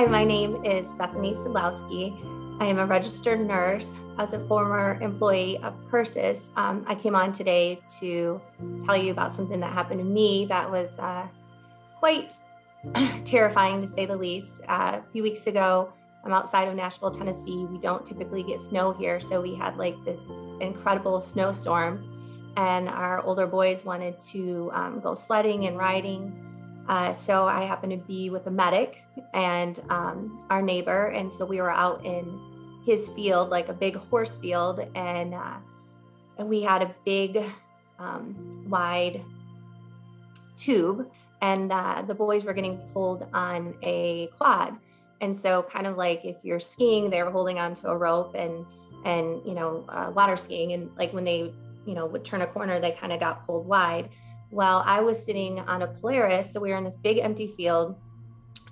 Hi, my name is Bethanie Szydlowski. I am a registered nurse. As a former employee of PerSys, um, I came on today to tell you about something that happened to me that was uh, quite terrifying to say the least. Uh, a few weeks ago, I'm outside of Nashville, Tennessee. We don't typically get snow here, so we had like this incredible snowstorm, and our older boys wanted to um, go sledding and riding. Uh, so I happened to be with a medic and um, our neighbor, and so we were out in his field, like a big horse field, and uh, and we had a big, um, wide tube, and uh, the boys were getting pulled on a quad, and so kind of like if you're skiing, they were holding onto a rope, and and you know uh, water skiing, and like when they you know would turn a corner, they kind of got pulled wide well, I was sitting on a Polaris. So we were in this big empty field.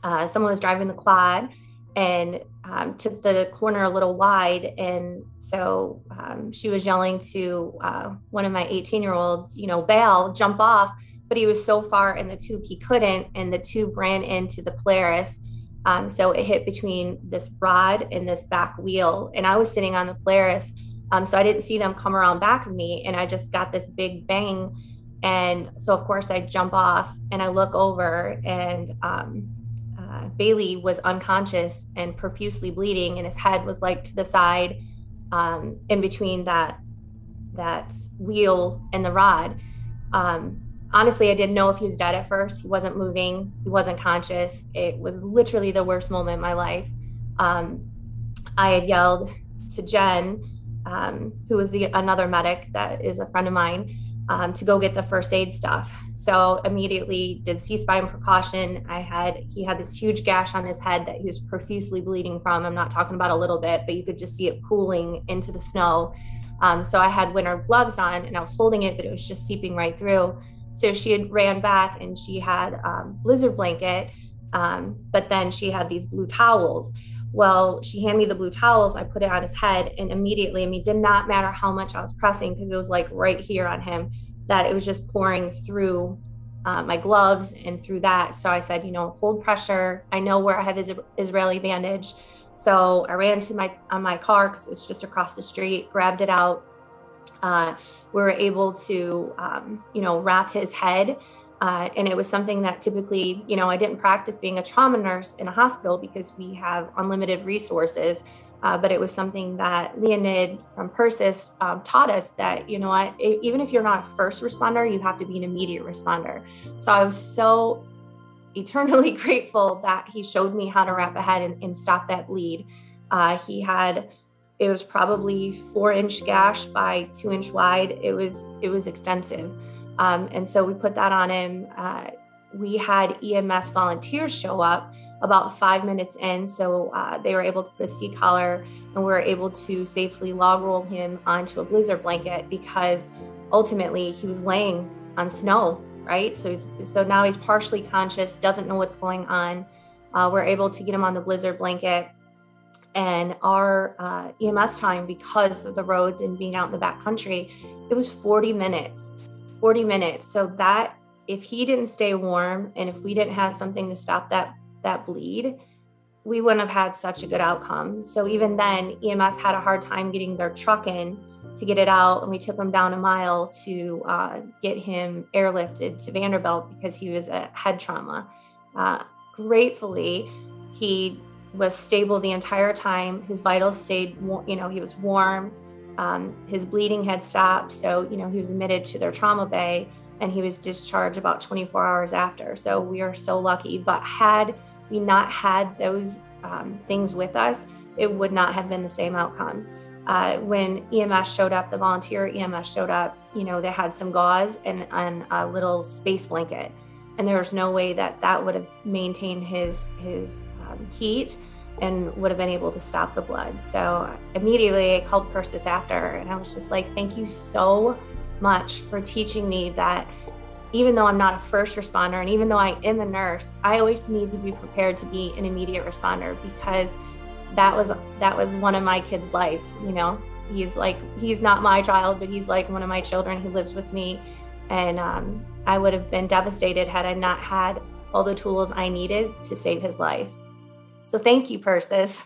Uh, someone was driving the quad and um, took the corner a little wide. And so um, she was yelling to uh, one of my 18 year olds, you know, bail, jump off. But he was so far in the tube, he couldn't. And the tube ran into the Polaris. Um, so it hit between this rod and this back wheel. And I was sitting on the Polaris. Um, so I didn't see them come around back of me. And I just got this big bang and so, of course, I jump off and I look over, and um, uh, Bailey was unconscious and profusely bleeding, and his head was like to the side, um, in between that that wheel and the rod. Um, honestly, I didn't know if he was dead at first. He wasn't moving. He wasn't conscious. It was literally the worst moment in my life. Um, I had yelled to Jen, um, who was the another medic that is a friend of mine um, to go get the first aid stuff. So immediately did C-spine precaution. I had he had this huge gash on his head that he was profusely bleeding from. I'm not talking about a little bit, but you could just see it pooling into the snow. Um, so I had winter gloves on and I was holding it, but it was just seeping right through. So she had ran back and she had um, blizzard blanket, um, but then she had these blue towels. Well, she handed me the blue towels. I put it on his head, and immediately, I mean, did not matter how much I was pressing because it was like right here on him that it was just pouring through uh, my gloves and through that. So I said, you know, hold pressure. I know where I have his Israeli bandage. So I ran to my on my car because it's just across the street, grabbed it out. Uh, we were able to, um, you know, wrap his head uh, and it was something that typically, you know, I didn't practice being a trauma nurse in a hospital because we have unlimited resources. Uh, but it was something that Leonid from PerSys um, taught us that, you know what, even if you're not a first responder, you have to be an immediate responder. So I was so eternally grateful that he showed me how to wrap a head and, and stop that bleed. Uh, he had, it was probably four inch gash by two inch wide. It was, it was extensive. Um, and so we put that on him. Uh, we had EMS volunteers show up about five minutes in. So uh, they were able to put a collar and we were able to safely log roll him onto a blizzard blanket because ultimately he was laying on snow, right? So, so now he's partially conscious, doesn't know what's going on. Uh, we're able to get him on the blizzard blanket. And our uh, EMS time, because of the roads and being out in the back country, it was 40 minutes. 40 minutes. So that if he didn't stay warm and if we didn't have something to stop that that bleed, we wouldn't have had such a good outcome. So even then, EMS had a hard time getting their truck in to get it out, and we took him down a mile to uh, get him airlifted to Vanderbilt because he was a head trauma. Uh, gratefully, he was stable the entire time. His vitals stayed, you know, he was warm. Um, his bleeding had stopped. So, you know, he was admitted to their trauma bay and he was discharged about 24 hours after. So we are so lucky. But had we not had those um, things with us, it would not have been the same outcome. Uh, when EMS showed up, the volunteer EMS showed up, you know, they had some gauze and, and a little space blanket. And there was no way that that would have maintained his, his um, heat and would have been able to stop the blood. So immediately I called PerSys after and I was just like, thank you so much for teaching me that even though I'm not a first responder and even though I am a nurse, I always need to be prepared to be an immediate responder because that was that was one of my kids' life, you know. He's like he's not my child, but he's like one of my children. He lives with me. And um, I would have been devastated had I not had all the tools I needed to save his life. So thank you, PerSys.